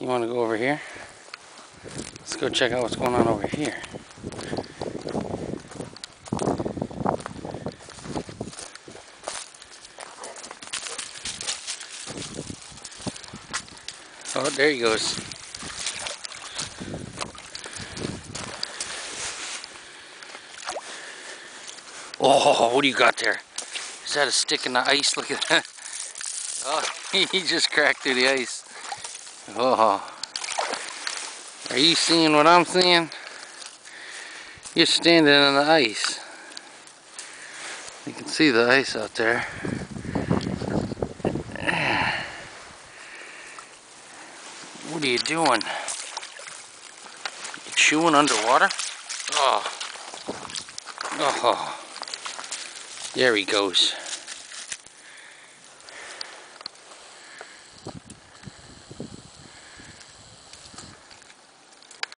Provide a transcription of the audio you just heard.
You want to go over here? Let's go check out what's going on over here. Oh, there he goes. Oh, what do you got there? Is that a stick in the ice? Look at that. Oh, he just cracked through the ice. Oh. Are you seeing what I'm seeing? You're standing on the ice. You can see the ice out there. What are you doing? You chewing underwater? Oh. Oh. There he goes.